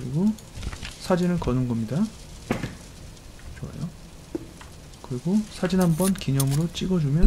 그리고 사진을 거는 겁니다. 좋아요. 그리고 사진 한번 기념으로 찍어주면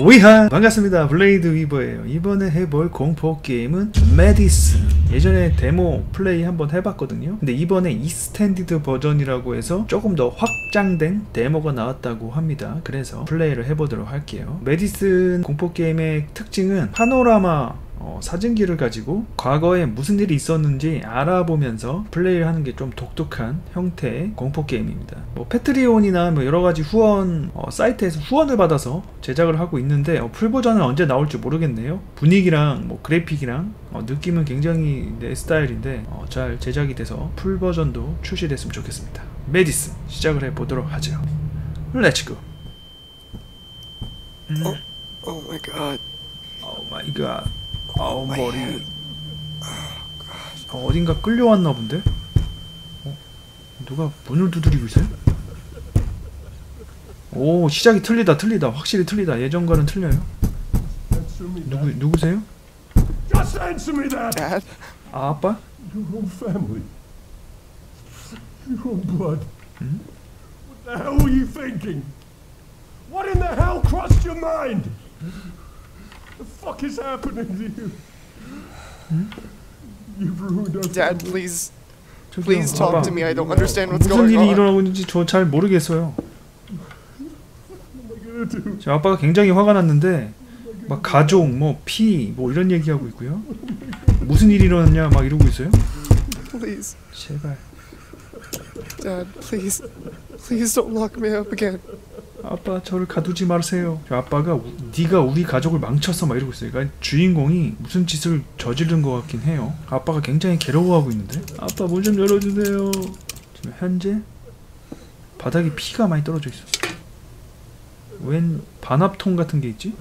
오이하 반갑습니다. 블레이드 위버예요. 이번에 해볼 공포 게임은 매디슨 예전에 데모 플레이 한번 해봤거든요. 근데 이번에 extended 버전이라고 해서 조금 더 확장된 데모가 나왔다고 합니다. 그래서 플레이를 해보도록 할게요. 매디슨 공포 게임의 특징은 파노라마 어, 사진기를 가지고 과거에 무슨 일이 있었는지 알아보면서 플레이를 하는 게 좀 독특한 형태의 공포 게임입니다. 뭐 Patreon이나 뭐 여러 가지 후원 어, 사이트에서 후원을 받아서 제작을 하고 있는데 어, full 버전은 언제 나올지 모르겠네요. 분위기랑 뭐 그래픽이랑 어, 느낌은 굉장히 내 스타일인데 어, 잘 제작이 돼서 full 버전도 출시됐으면 좋겠습니다. Madison 시작을 해 보도록 하죠. Let's go. Oh my god. 아우 머리. 어, 어딘가 끌려왔나 본데? 어? 누가 문을 두드리고 있어요? 오 시작이 틀리다 틀리다 확실히 틀리다 예전과는 틀려요 누구. 누구세요? 아 아빠? Hmm? What the hell were you thinking? What in the hell crossed your mind? The fuck is happening to you? Hmm? You've ruined our Dad, please. Please talk 아빠. to me. I don't understand what's 무슨 going 일이 on. 일어나고 있는지 저 잘 모르겠어요? 제 아빠가 굉장히 화가 났는데 막 가족 뭐 피 뭐 이런 얘기하고 있고요 무슨 일이 일어났냐 막 이러고 있어요 Please. 제발 Dad, please. Please don't lock me up again. 아빠 저를 가두지 마세요. 저 아빠가 우- 네가 우리 가족을 망쳤어 막 이러고 있어요. 그러니까 주인공이 무슨 짓을 저지른 것 같긴 해요. 아빠가 굉장히 괴로워하고 있는데. 아빠 문 좀 열어주세요. 지금 현재 바닥에 피가 많이 떨어져 있어. 웬 반합통 같은 게 있지?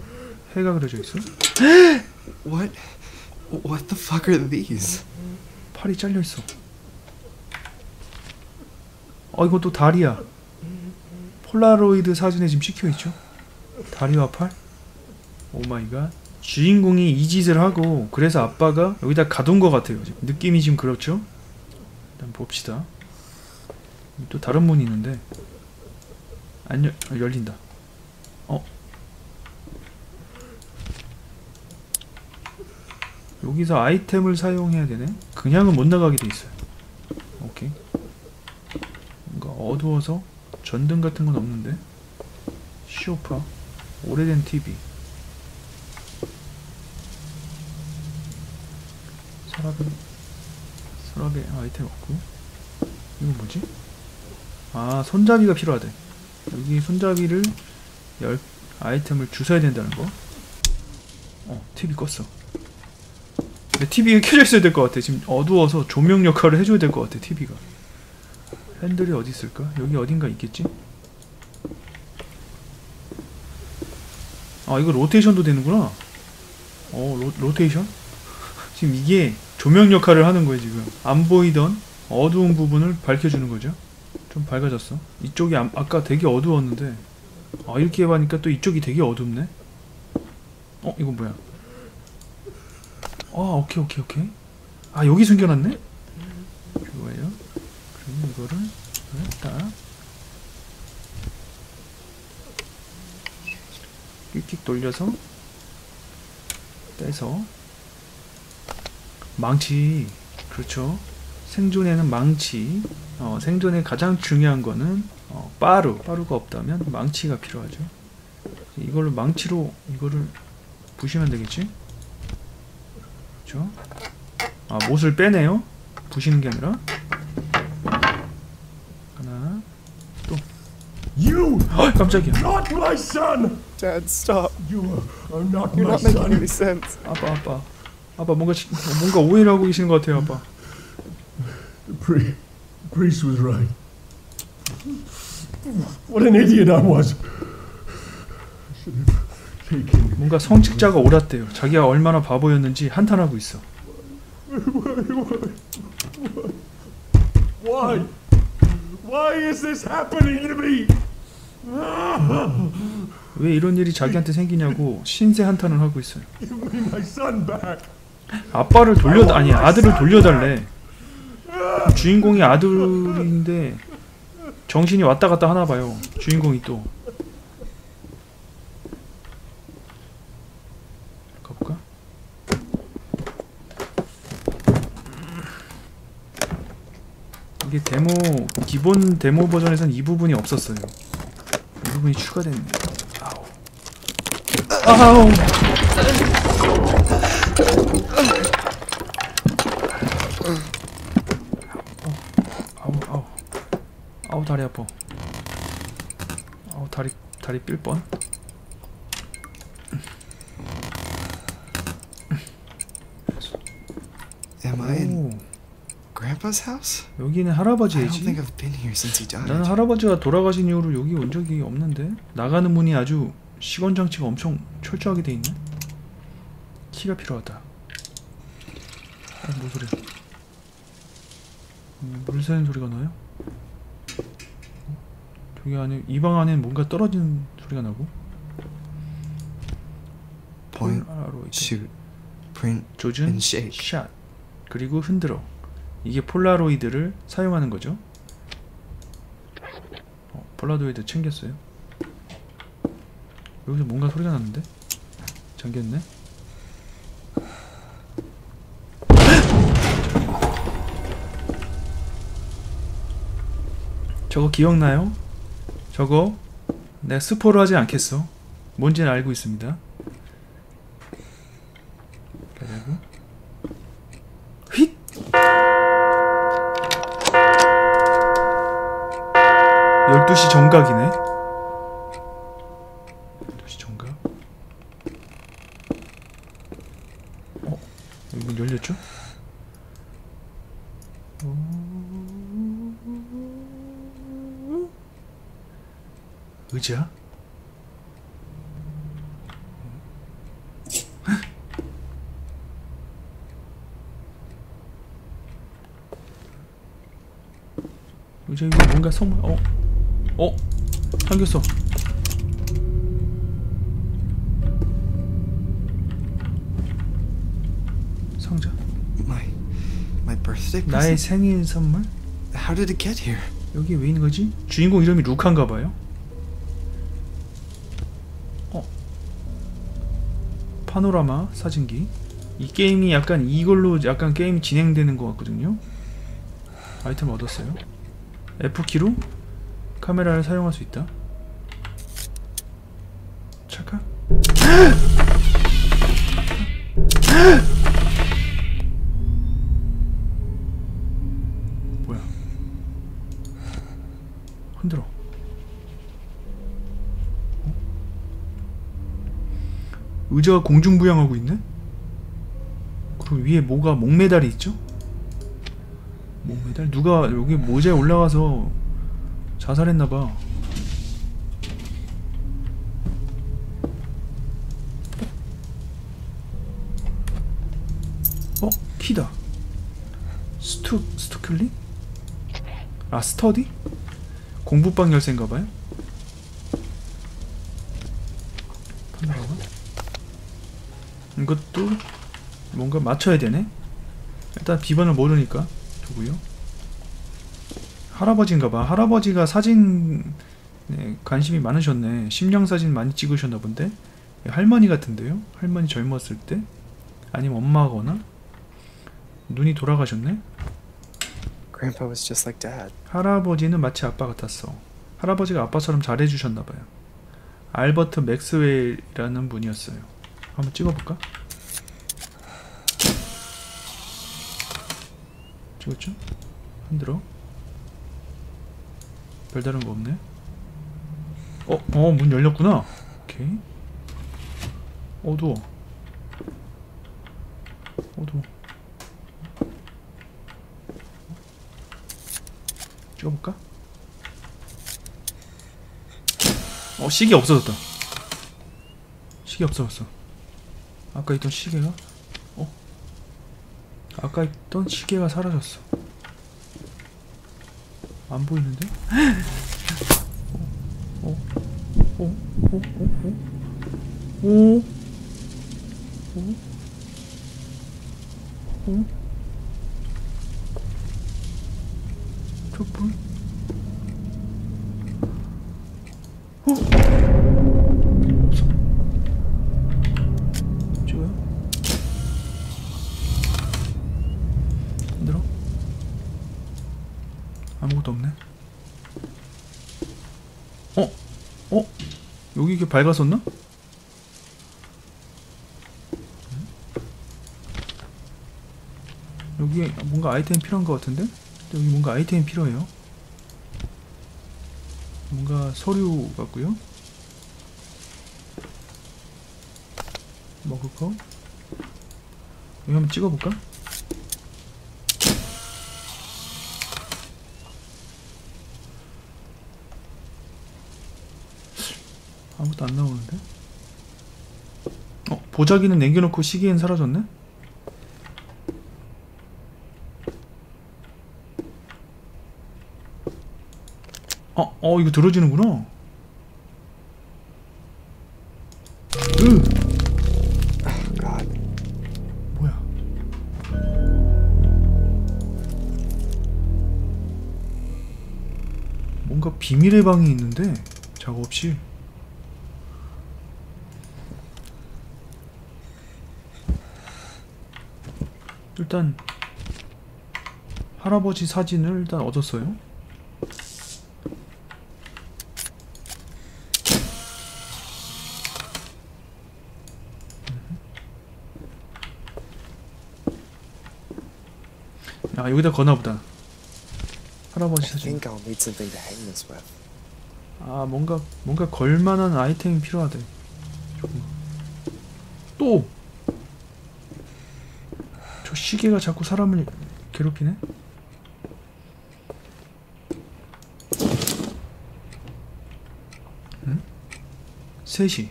해가 그려져 있어. What? What the fuck are these? 팔이 잘려 있어. 어 이거 또 다리야. 폴라로이드 사진에 지금 찍혀 있죠. 다리와 팔. Oh my god. 주인공이 이 짓을 하고 그래서 아빠가 여기다 가둔 것 같아요. 지금. 느낌이 지금 그렇죠. 일단 봅시다. 또 다른 문이 있는데 안 열, 아, 열린다. 어? 여기서 아이템을 사용해야 되네. 그냥은 못 나가게 돼 있어요. 오케이. 뭔가 어두워서 전등 같은 건 없는데. 쇼파. 오래된 TV. 서랍에 서랍에 아이템 없고. 이건 뭐지? 아 손잡이가 필요하대. 여기 손잡이를 열 아이템을 주워야 된다는 거. 어 TV 껐어. TV가 켜져 있어야 될 것 같아. 지금 어두워서 조명 역할을 해줘야 될 것 같아. TV가. 핸들이 어디 있을까? 여기 어딘가 있겠지? 아 이거 로테이션도 되는구나. 어 로, 로테이션? 지금 이게 조명 역할을 하는 거예요 지금. 안 보이던 어두운 부분을 밝혀주는 거죠. 좀 밝아졌어. 이쪽이 아, 아까 되게 어두웠는데 아 이렇게 해보니까 또 이쪽이 되게 어둡네. 어 이건 뭐야? 아 오케이 오케이 오케이 아 여기 숨겨놨네 좋아요 이거를 딱 끽끽 돌려서 빼서. 망치. 그렇죠. 생존에는 망치. 어, 생존에 가장 중요한 거는 어, 빠루. 빠루가 없다면 망치가 필요하죠. 이걸로 망치로 이거를 부시면 되겠지? 그렇죠? 아 못을 빼네요. 부시는 게 아니라 하나 You 어 깜짝이야. not my son. Dad, stop. You are not You're my not making son. any sense. 아빠 아빠 아빠 뭔가 지- 뭔가 오해를 하고 계시는 것 같아요 아빠. The pri- priest was right. What an idiot I was. I should have taken. 뭔가 성직자가 옳았대요. 자기가 얼마나 바보였는지 한탄하고 있어. Why? Why is this happening to me? 왜 이런 일이 자기한테 생기냐고 신세 한탄을 하고 있어요. 아빠를 돌려 아니 아들을 돌려달래. 주인공이 아들인데 정신이 왔다 갔다 하나 봐요. 주인공이 또 가볼까? 이게 데모 기본 데모 버전에선 이 부분이 없었어요. 이 부분이 추가됐네. 아우. 아우. 아우 아우 아우 다리 아파. 아우 다리 다리 삘 뻔. Am I in 오, Grandpa's house? 여기는 I don't 할아버지이지. think I've been here since he died. 나는 할아버지가 돌아가신 이후로 여기 온 적이 없는데 나가는 문이 아주 시건 장치가 엄청 철저하게 돼 있네. 키가 필요하다. 어, 뭐 소리야? 음, 물 새는 소리가 나요? 어? 저기 안에 이 방 안에 뭔가 떨어지는 소리가 나고. Point, 폴라로이드. shoot, print, 조준, and shake. 샷, 그리고 흔들어. 이게 폴라로이드를 사용하는 거죠. 어, 폴라로이드 챙겼어요. 여기서 뭔가 소리가 났는데? 잠겼네. 저거 기억나요? 저거 내가 스포를 하지 않겠어. 뭔지는 알고 있습니다. 그리고 휙! 12시 정각이네 12시 정각 어? 여기 문 열렸죠? 오. 의자? 의자 위에 뭔가 선물 어? 어? 잠겼어 상자 My, my birthday 나의? 생일 선물? How did it get here? 여기 왜 있는 거지? 주인공 이름이 루카인가 봐요. 파노라마 사진기. 이 게임이 약간 이걸로 약간 게임이 진행되는 것 같거든요. 아이템 얻었어요. F키로 카메라를 사용할 수 있다. 찰까? 의자가 공중부양하고 있네? 그리고 위에 뭐가 목메달이 있죠? 목메달? 누가 여기 모자에 올라가서 자살했나봐. 어? 키다. 스투, 스투클리? 아, 스터디? 공부방 열쇠인가봐요? 파노라마? 이것도 뭔가 맞춰야 되네? 일단 비번을 모르니까 두고요 할아버지인가봐 할아버지가 사진 에 관심이 많으셨네 심령 사진 많이 찍으셨나 본데 할머니 같은데요? 할머니 젊었을 때? 아니면 엄마거나? 눈이 돌아가셨네? Grandpa was just like Dad. 할아버지는 마치 아빠 같았어. 할아버지가 아빠처럼 잘해주셨나봐요. 알버트 맥스웰이라는 분이었어요. 한번 찍어볼까? 찍었죠? 흔들어. 별다른 거 없네. 어, 어, 문 열렸구나. 오케이. 어두워. 어두워. 찍어볼까? 어 시계 없어졌다 시계 없어졌어 아까 있던 시계가 어? 아까 있던 시계가 사라졌어 안 보이는데? 어? 어? 어? 어? 어? 어? 오? 오? 오? 촛불 어? 없어 찍어요? 힘들어? 아무것도 없네 어? 어? 여기 이게 밝았었나? 여기에 뭔가 아이템 필요한 것 같은데? 여기 뭔가 아이템 필요해요. 뭔가 서류 같고요. 먹을 거. 여기 한번 찍어볼까? 안 나오는데? 어, 보자기는 남겨놓고 시계는 사라졌네? 어, 어, 이거 들어지는구나. 비밀의 방이 있는데 작업실. 일단 할아버지 사진을 일단 얻었어요. 아 여기다 거나 보다. 할아버지 사진. 아 뭔가 뭔가 걸만한 아이템이 필요하대. 또. 저 시계가 자꾸 사람을 괴롭히네. 응? 3시.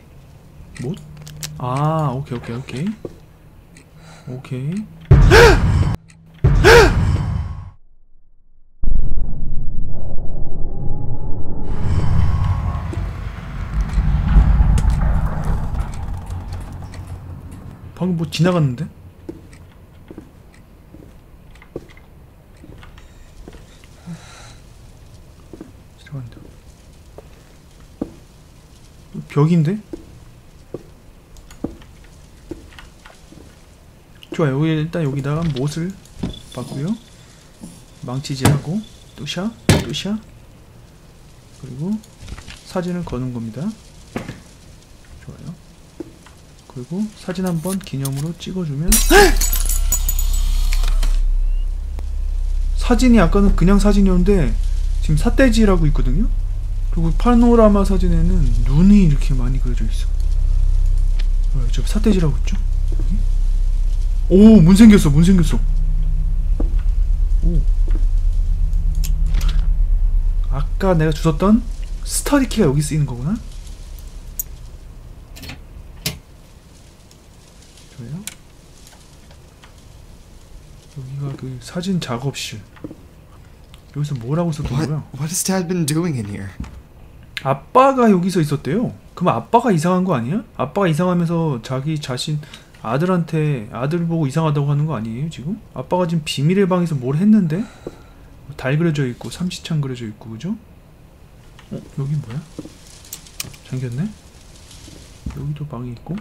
못? 아, 오케이, 오케이, 오케이. 오케이. 방금 뭐 지나갔는데? 지나간다. 벽인데? 좋아요. 여기 일단 여기다가 못을 받고요. 망치질하고 뚜샤, 뚜샤. 그리고 사진을 거는 겁니다. 좋아요. 그리고 사진 한번 기념으로 찍어주면 사진이 아까는 그냥 사진이었는데 지금 삿대지라고 있거든요 그리고 파노라마 사진에는 눈이 이렇게 많이 그려져 있어 어, 저 삿대지라고 있죠 오문 생겼어 문 생겼어 오 아까 내가 주웠던 스터디 키가 여기 쓰이는 거구나 좋아요. 여기가 그 사진 작업실. 여기서 뭐라고 썼던 거야? what has Dad been doing in here? 아빠가 여기서 있었대요. 그럼 아빠가 이상한 거 아니야? 아빠가 이상하면서 자기 자신 아들한테 아들 보고 이상하다고 하는 거 아니에요 지금? 아빠가 지금 비밀의 방에서 뭘 했는데? 달 그려져 있고 삼시창 그려져 있고 그죠? 어 여기 뭐야? 잠겼네? 여기도 방이 있고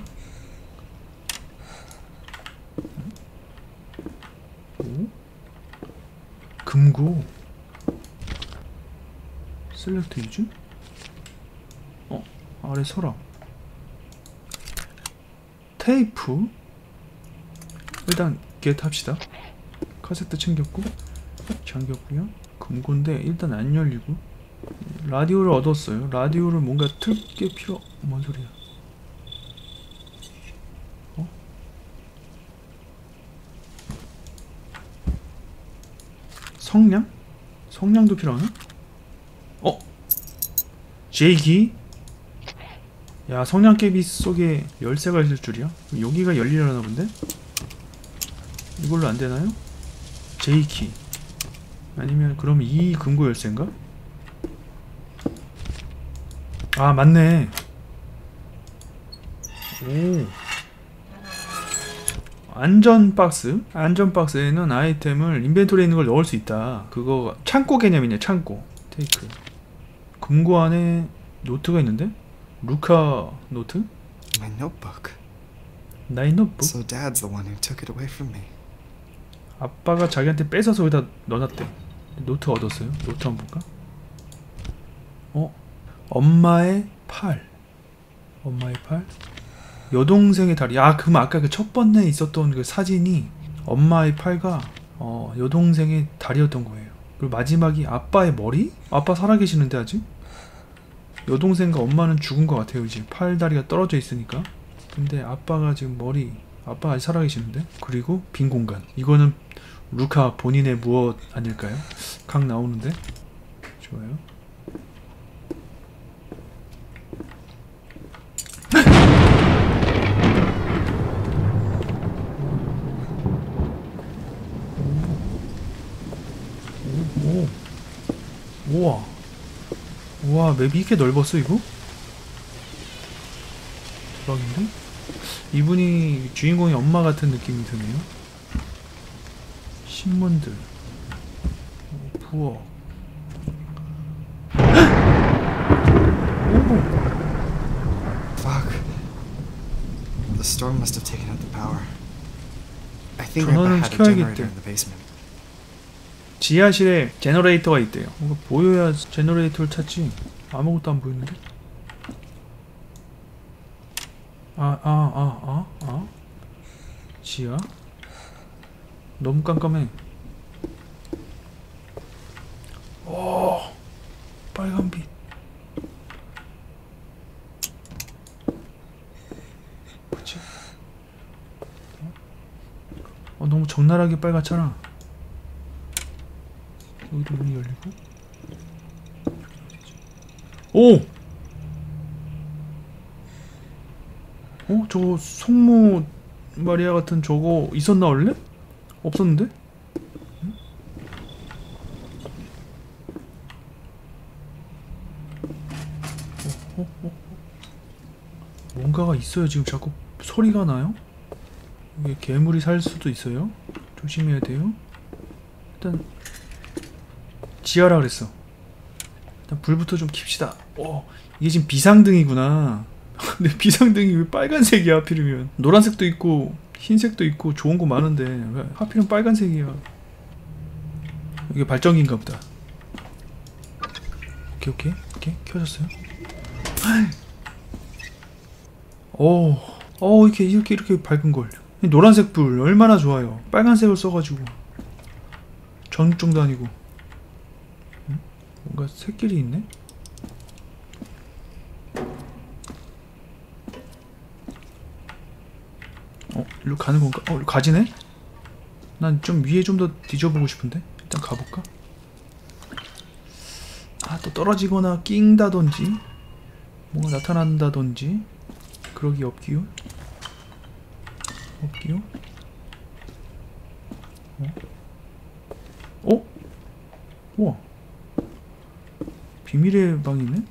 오? 금고 셀렉트 유즈? 어? 아래 서랍 테이프 일단 겟 합시다 카세트 챙겼고 잠겼고요 금고인데 일단 안 열리고 라디오를 얻었어요 라디오를 뭔가 틀 게 필요 뭔 소리야 어? 성냥? 성냥도 필요하나? 어? 제이기? 야 성냥개비 속에 열쇠가 있을 줄이야? 여기가 열리려나 본데? 이걸로 안 되나요? J키 아니면 그럼 이 금고 열쇠인가? 아 맞네 오 안전 박스. 안전 박스에는 아이템을 인벤토리에 있는 걸 넣을 수 있다. 그거 창고 개념이네. 창고. Take. 금고 안에 노트가 있는데? Look at 노트? My notebook. 나의 노트북? So Dad's the one who took it away from me. 아빠가 자기한테 뺏어서 여기다 넣어놨대. 노트 얻었어요. 노트 한번 볼까? 어? 엄마의 팔. 엄마의 팔. 여동생의 다리. 아, 그럼 아까 그 첫 번에 있었던 그 사진이 엄마의 팔과 어, 여동생의 다리였던 거예요. 그리고 마지막이 아빠의 머리? 아빠 살아계시는데 아직? 여동생과 엄마는 죽은 것 같아요. 이제 팔 다리가 떨어져 있으니까. 근데 아빠가 지금 머리 아빠 아직 살아계시는데 그리고 빈 공간 이거는 루카 본인의 무엇 아닐까요? 각 나오는데 좋아요 오, 오. 우와 우와 맵이 이렇게 넓었어 이거? 대박인데? 이분이 주인공의 엄마 같은 느낌이 드네요. 신문들, 어, 부엌. The storm must have taken out the power. I think 전원을 had a generator in the basement. 지하실에 generator가 있대요. 뭔가 보여야 generator를 찾지. 아무것도 안 보이는데? 아, 아, 아, 아, 아. 지하? 너무 깜깜해. 오, 빨간 빛. 뭐지? 어, 너무 적나라하게 빨갛잖아. 여기도 문이 열리고. 오! 어? 저거 송모 마리아 같은 저거 있었나 원래? 없었는데? 어, 어, 어. 뭔가가 있어요 지금 자꾸 소리가 나요? 이게 괴물이 살 수도 있어요 조심해야 돼요 일단 지하라 그랬어 일단 불부터 좀 킵시다. 어 이게 지금 비상등이구나. 근데 비상등이 왜 빨간색이야 하필이면? 노란색도 있고 흰색도 있고 좋은 거 많은데. 왜 하필은 빨간색이야? 이게 발전기인가 보다. 오케이 오케이. 오케이 켜졌어요. 오, 어 이렇게 이렇게 이렇게 밝은 걸. 이 노란색 불 얼마나 좋아요. 빨간색을 써가지고. 전중도 아니고. 응? 뭔가 새끼리 있네 어, 일로 가는 건가? 어, 일로 가지네? 난 좀 위에 좀 더 뒤져보고 싶은데? 일단 가볼까? 아, 또 떨어지거나 낑다던지, 뭔가 나타난다던지, 그러기 없기요? 없기요? 어? 어? 우와. 비밀의 방이네?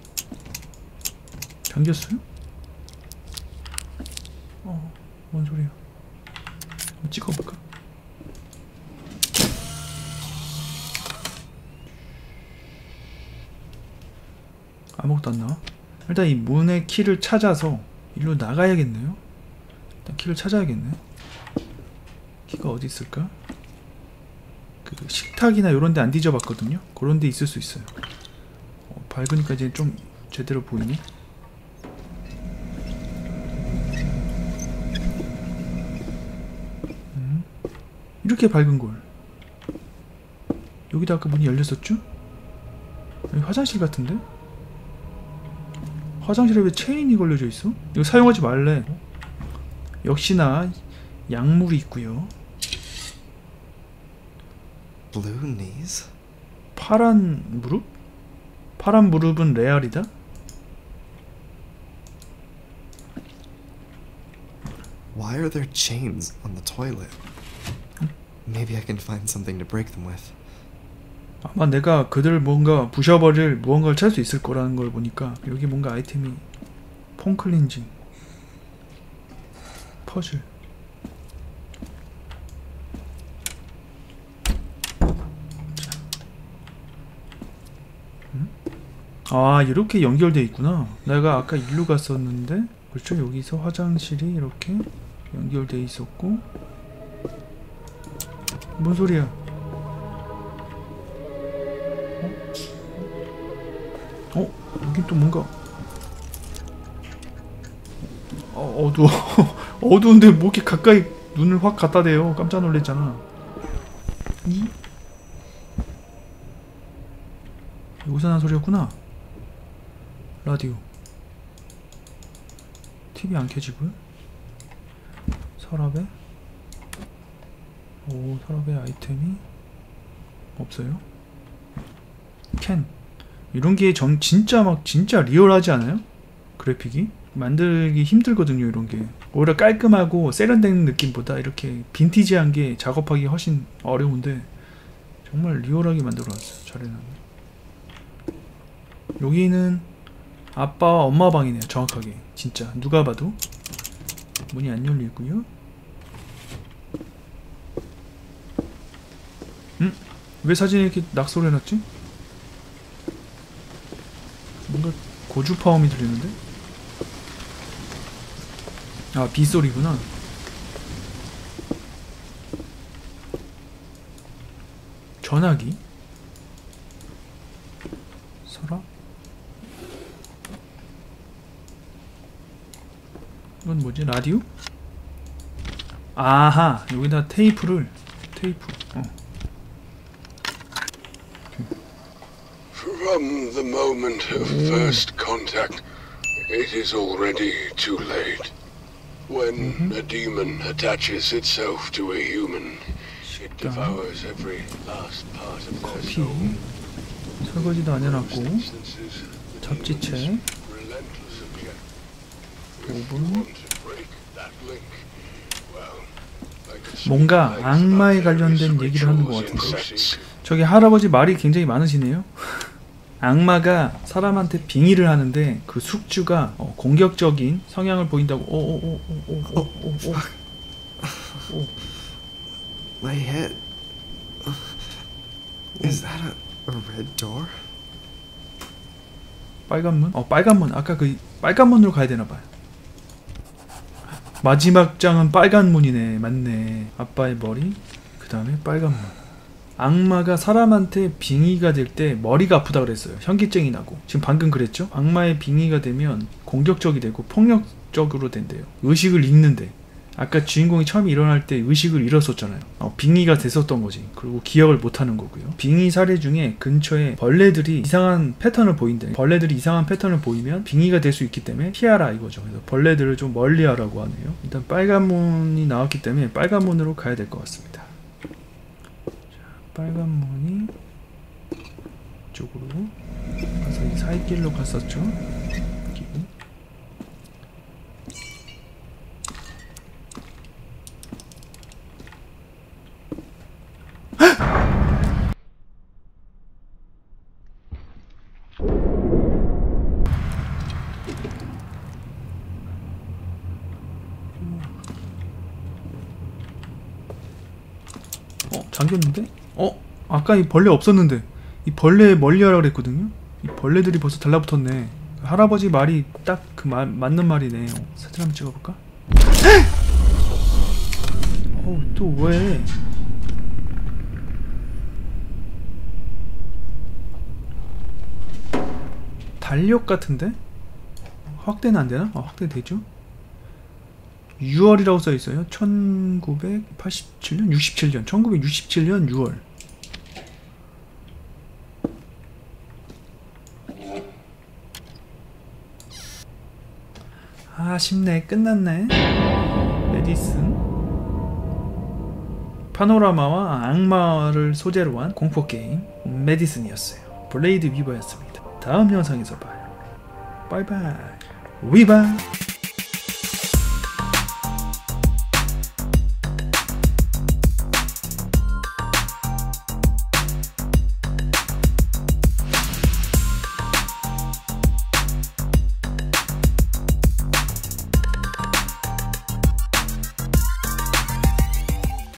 잠겼어요? 어. 뭔 소리야? 한번 찍어볼까? 아무것도 안 나와? 일단 이 문의 키를 찾아서 일로 나가야겠네요. 일단 키를 찾아야겠네. 키가 어디 있을까? 그 식탁이나 이런 데 안 뒤져봤거든요. 그런 데 있을 수 있어요. 어, 밝으니까 이제 좀 제대로 보이네. 이렇게 밝은 걸 여기다 아까 문이 열렸었죠? 여기 화장실 같은데? 화장실에 왜 체인이 걸려져 있어? 이거 사용하지 말래 역시나 약물이 있고요? 파란 무릎? 파란 무릎은 레알이다? Why are there chains on the toilet? Maybe I can find something to break them with. 아마 내가 그들을 뭔가 부셔버릴 무언가를 찾을 수 있을 거라는 걸 보니까 여기 뭔가 아이템이 폼 클렌징 퍼즐 아 이렇게 연결돼 있구나. 내가 아까 일로 갔었는데 그렇죠? 여기서 화장실이 이렇게 연결돼 있었고. 뭔 소리야? 어? 어? 여긴 또 뭔가 어, 어두워 어두운데 뭐 이렇게 가까이 눈을 확 갖다 대요. 깜짝 놀랐잖아. 이? 난 소리였구나 라디오. TV 안 켜지고요? 서랍에? 오 서랍에 아이템이 없어요? 캔. 이런 게전 진짜 막 진짜 리얼하지 않아요? 그래픽이? 만들기 힘들거든요 이런 게. 오히려 깔끔하고 세련된 느낌보다 이렇게 빈티지한 게 작업하기 훨씬 어려운데 정말 리얼하게 만들어놨어요 잘해놨네 여기는 아빠와 엄마 방이네요 정확하게 진짜 누가 봐도 문이 안 열리고요 음? 왜 사진에 이렇게 낙서를 해놨지? 뭔가 고주파음이 들리는데? 아 빗소리구나 전화기? 서랍? 이건 뭐지? 라디오? 아하 여기다 테이프를 테이프 어. From the moment of first contact, it is already too late. When a demon attaches itself to a human, it devours every last part of their soul. 설거지도 안 해놨고 잡지책 is 뭔가 악마에 관련된 얘기를 하는 것 같은데. 저기 할아버지 말이 굉장히 많으시네요. 악마가 사람한테 빙의를 하는데 그 숙주가 어, 공격적인 성향을 보인다고. 오오오오오오오. My head. Is that a, a red door? 빨간 문? 어 빨간 문. 아까 그 빨간 문으로 가야 되나 봐요. 마지막 장은 빨간 문이네. 맞네. 아빠의 머리. 그 다음에 빨간 문. 악마가 사람한테 빙의가 될 때 머리가 아프다 그랬어요. 현기증이 나고. 지금 방금 그랬죠? 악마의 빙의가 되면 공격적이 되고 폭력적으로 된대요. 의식을 잃는데. 아까 주인공이 처음 일어날 때 의식을 잃었었잖아요. 어, 빙의가 됐었던 거지. 그리고 기억을 못 하는 거고요. 빙의 사례 중에 근처에 벌레들이 이상한 패턴을 보인대. 벌레들이 이상한 패턴을 보이면 빙의가 될 수 있기 때문에 피하라 이거죠. 그래서 벌레들을 좀 멀리 하라고 하네요. 일단 빨간 문이 나왔기 때문에 빨간 문으로 가야 될 것 같습니다. 자, 빨간 문이 이쪽으로 가서 이 사이길로 갔었죠. 잠겼는데? 어 아까 이 벌레 없었는데 이 벌레 멀리하라 그랬거든요. 이 벌레들이 벌써 달라붙었네. 할아버지 말이 딱 그 맞는 말이네. 어, 사진 한번 찍어볼까? 어또 왜? 달력 같은데? 확대는 안 되나? 아, 확대 되죠? 6월이라고 써 있어요. 1987년, 67년, 1967년 6월. 아쉽네, 끝났네. Madison. 파노라마와 악마를 소재로 한 공포 게임 Madison이었어요. 블레이드 위버였습니다. 다음 영상에서 봐요. 바이바이. 위바.